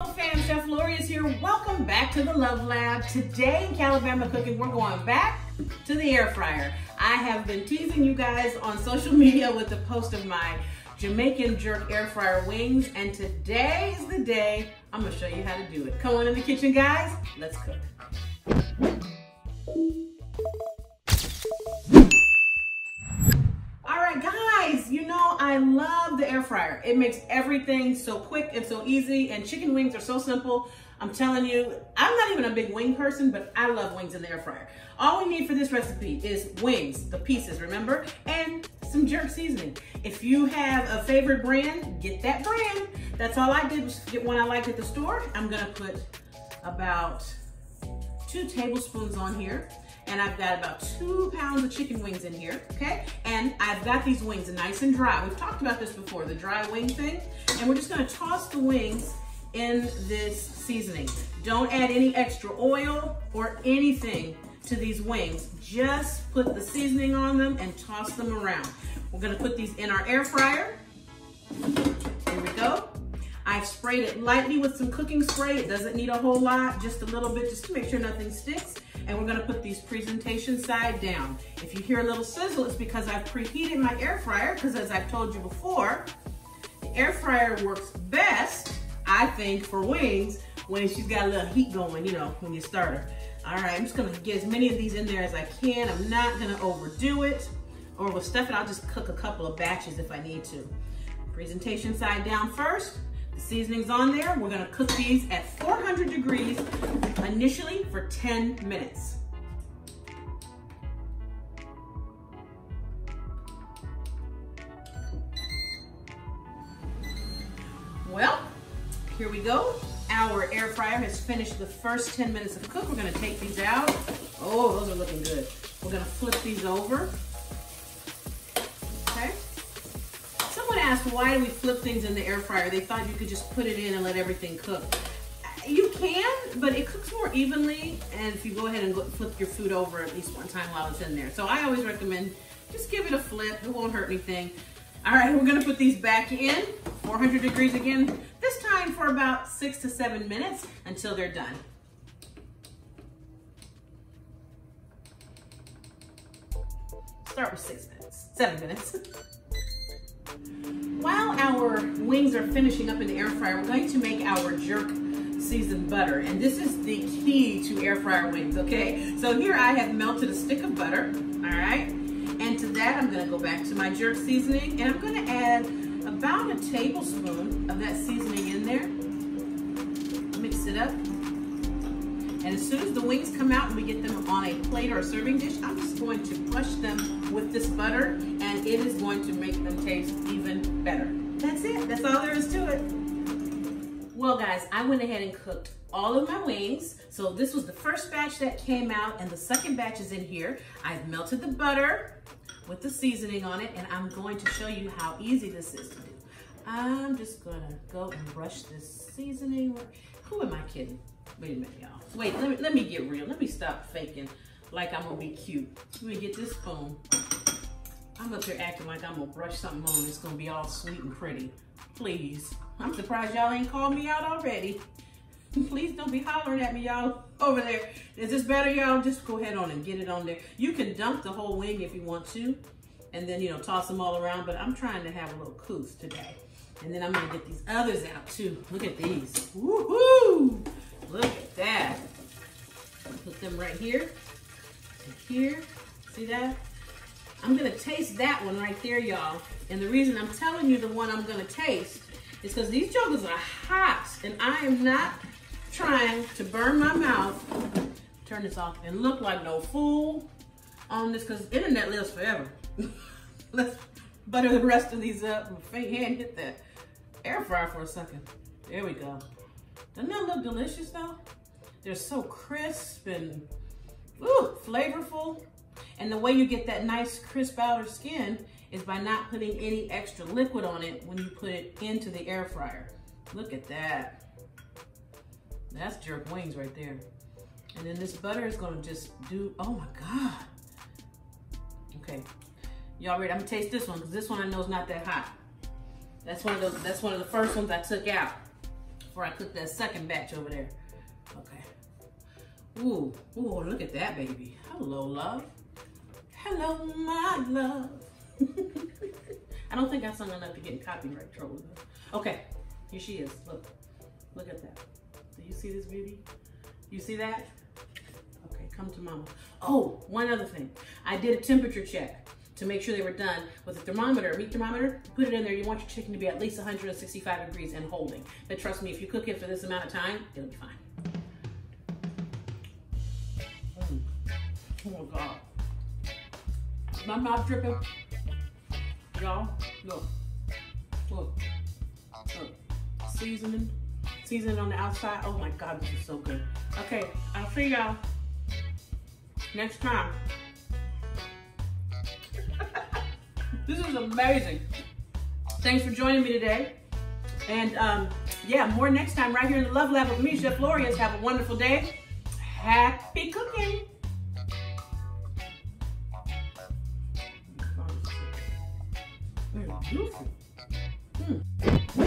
Hello fam, Chef Lorious here. Welcome back to the Love Lab. Today in Calibama Cooking, we're going back to the air fryer. I have been teasing you guys on social media with the post of my Jamaican jerk air fryer wings, and today is the day I'm gonna show you how to do it. Come on in the kitchen, guys. Let's cook. All right, guys, I love the air fryer. It makes everything so quick and so easy, and chicken wings are so simple. I'm telling you, I'm not even a big wing person, but I love wings in the air fryer. All we need for this recipe is wings, the pieces, remember? And some jerk seasoning. If you have a favorite brand, get that brand. That's all I did was get one I liked at the store. I'm gonna put about two tablespoons on here and I've got about two pounds of chicken wings in here, okay? And I've got these wings nice and dry. We've talked about this before, the dry wing thing. And we're just gonna toss the wings in this seasoning. Don't add any extra oil or anything to these wings. Just put the seasoning on them and toss them around. We're gonna put these in our air fryer. Here we go. I've sprayed it lightly with some cooking spray. It doesn't need a whole lot, just a little bit, just to make sure nothing sticks and we're gonna put these presentation side down. If you hear a little sizzle, it's because I've preheated my air fryer, because as I've told you before, the air fryer works best, I think, for wings when she's got a little heat going, you know, when you start her. All right, I'm just gonna get as many of these in there as I can. I'm not gonna overdo it, or with stuff, and I'll just cook a couple of batches if I need to. Presentation side down first, the seasoning's on there. We're gonna cook these at 400 degrees initially for 10 minutes. Well, here we go. Our air fryer has finished the first 10 minutes of cook. We're gonna take these out. Oh, those are looking good. We're gonna flip these over. Okay. Someone asked why do we flip things in the air fryer? They thought you could just put it in and let everything cook. Can, but it cooks more evenly. And if you go ahead and flip your food over at least one time while it's in there. So I always recommend just give it a flip. It won't hurt anything. All right, we're gonna put these back in, 400 degrees again, this time for about six to seven minutes until they're done. Start with six minutes, seven minutes. While our wings are finishing up in the air fryer, we're going to make our jerk seasoned butter. And this is the key to air fryer wings, okay? So here I have melted a stick of butter, all right? And to that, I'm gonna go back to my jerk seasoning and I'm gonna add about a tablespoon of that seasoning in there. Mix it up. And as soon as the wings come out and we get them on a plate or a serving dish, I'm just going to brush them with this butter and it is going to make them taste even better. That's it, that's all there is to it. Well guys, I went ahead and cooked all of my wings. So this was the first batch that came out and the second batch is in here. I've melted the butter with the seasoning on it and I'm going to show you how easy this is to do. I'm just gonna go and brush this seasoning. Who am I kidding? Wait a minute, y'all. Wait, let me, let me get real. Let me stop faking like I'm gonna be cute. Let me get this spoon. I'm up here acting like I'm gonna brush something on. It's gonna be all sweet and pretty. Please. I'm surprised y'all ain't called me out already. Please don't be hollering at me, y'all, over there. Is this better, y'all? Just go ahead on and get it on there. You can dunk the whole wing if you want to, and then, you know, toss them all around, but I'm trying to have a little coos today. And then I'm gonna get these others out too. Look at these. Woohoo! Look at that. Put them right here, here. See that? I'm gonna taste that one right there, y'all. And the reason I'm telling you the one I'm gonna taste is because these jokers are hot and I am not trying to burn my mouth, turn this off, and look like no fool on this because internet lives forever. Let's butter the rest of these up. My faint hand hit that air fryer for a second. There we go. Doesn't that look delicious though? They're so crisp and ooh, flavorful. And the way you get that nice crisp outer skin is by not putting any extra liquid on it when you put it into the air fryer. Look at that. That's jerk wings right there. And then this butter is gonna just do, oh my God. Okay, y'all ready? I'm gonna taste this one because this one I know is not that hot. That's one of the, that's one of the first ones I took out before I cook that second batch over there. Okay. Ooh, ooh, look at that baby. Hello, love. Hello, my love. I don't think I sung enough to get in copyright trouble. Okay, here she is. Look, look at that. Do you see this beauty? You see that? Okay, come to mama. Oh, one other thing. I did a temperature check to make sure they were done with a thermometer, meat thermometer. Put it in there. You want your chicken to be at least 165 degrees and holding. But trust me, if you cook it for this amount of time, it'll be fine. Mm. Oh my God. My mouth dripping. Y'all, look. Look. Look. Seasoning. Seasoning on the outside. Oh my God, this is so good. Okay, I'll see y'all next time. this is amazing. Thanks for joining me today. And um, yeah, more next time right here in the Love Lab with me, Chef Lorious. Have a wonderful day. Happy cooking. Beautiful. Mm.